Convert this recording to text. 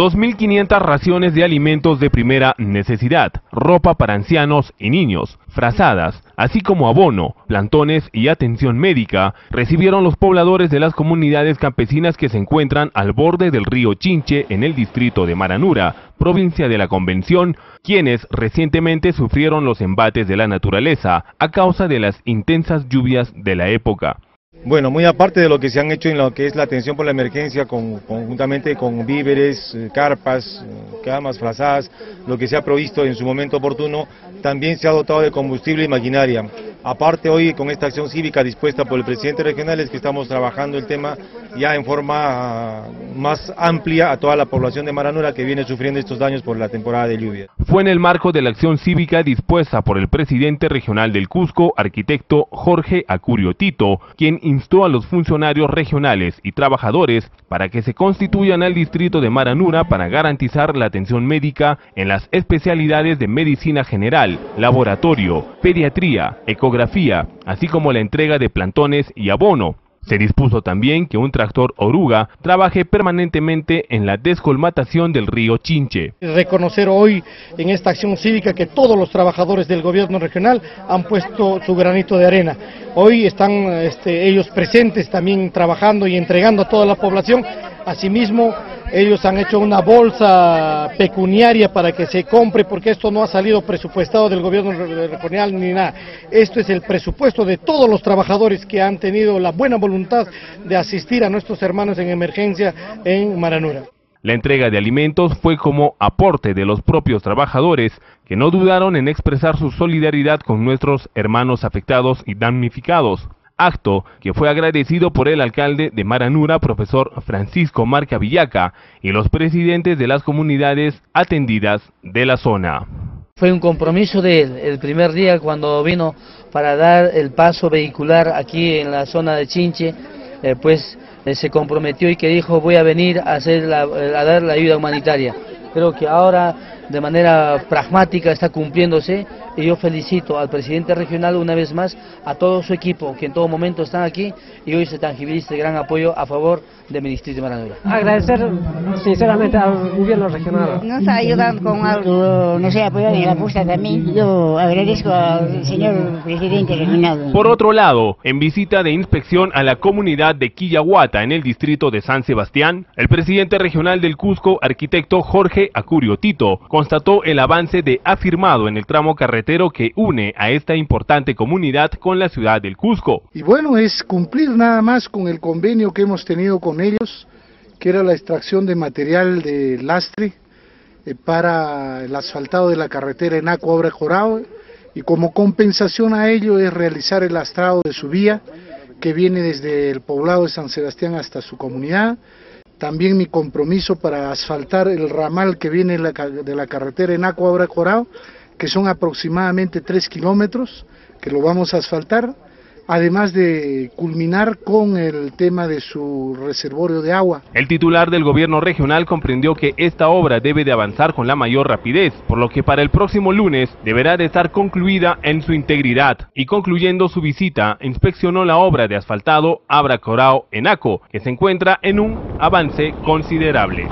2.500 raciones de alimentos de primera necesidad, ropa para ancianos y niños, frazadas, así como abono, plantones y atención médica, recibieron los pobladores de las comunidades campesinas que se encuentran al borde del río Chinche en el distrito de Maranura, provincia de la Convención, quienes recientemente sufrieron los embates de la naturaleza a causa de las intensas lluvias de la época. Bueno, muy aparte de lo que se han hecho en lo que es la atención por la emergencia, conjuntamente con víveres, eh, carpas, eh, camas, frazadas, lo que se ha provisto en su momento oportuno, también se ha dotado de combustible y maquinaria. Aparte hoy con esta acción cívica dispuesta por el presidente regional es que estamos trabajando el tema ya en forma más amplia a toda la población de Maranura que viene sufriendo estos daños por la temporada de lluvia. Fue en el marco de la acción cívica dispuesta por el presidente regional del Cusco, arquitecto Jorge Acurio Tito, quien instó a los funcionarios regionales y trabajadores para que se constituyan al distrito de Maranura para garantizar la atención médica en las especialidades de medicina general, laboratorio, pediatría, ecografía, así como la entrega de plantones y abono. Se dispuso también que un tractor oruga trabaje permanentemente en la descolmatación del río Chinche. Reconocer hoy en esta acción cívica que todos los trabajadores del gobierno regional han puesto su granito de arena. Hoy están este, ellos presentes también trabajando y entregando a toda la población. Asimismo, ellos han hecho una bolsa pecuniaria para que se compre, porque esto no ha salido presupuestado del gobierno regional ni nada. Esto es el presupuesto de todos los trabajadores que han tenido la buena voluntad de asistir a nuestros hermanos en emergencia en Maranura. La entrega de alimentos fue como aporte de los propios trabajadores que no dudaron en expresar su solidaridad con nuestros hermanos afectados y damnificados acto que fue agradecido por el alcalde de Maranura, profesor Francisco Marca Villaca, y los presidentes de las comunidades atendidas de la zona. Fue un compromiso de él el primer día cuando vino para dar el paso vehicular aquí en la zona de Chinche, eh, pues eh, se comprometió y que dijo voy a venir a, hacer a dar la ayuda humanitaria. Creo que ahora de manera pragmática está cumpliéndose y yo felicito al presidente regional una vez más, a todo su equipo que en todo momento están aquí y hoy se tangibiliza el gran apoyo a favor de mi distrito de Maranura. Agradecer sinceramente al gobierno regional. Nos ayudan con algo, no sé, apoyar en la puesta también. Yo agradezco al señor presidente regional. Por otro lado, en visita de inspección a la comunidad de Quillahuata en el distrito de San Sebastián, el presidente regional del Cusco, arquitecto Jorge Acurio Tito, constató el avance de afirmado en el tramo carretero que une a esta importante comunidad con la ciudad del Cusco. Y bueno, es cumplir nada más con el convenio que hemos tenido con ellos, que era la extracción de material de lastre eh, para el asfaltado de la carretera en Obra Jorao, y como compensación a ello es realizar el astrado de su vía, que viene desde el poblado de San Sebastián hasta su comunidad, también mi compromiso para asfaltar el ramal que viene de la carretera en Obra Jorao, que son aproximadamente 3 kilómetros, que lo vamos a asfaltar, además de culminar con el tema de su reservorio de agua. El titular del gobierno regional comprendió que esta obra debe de avanzar con la mayor rapidez, por lo que para el próximo lunes deberá de estar concluida en su integridad. Y concluyendo su visita, inspeccionó la obra de asfaltado Abra Corao en Aco, que se encuentra en un avance considerable.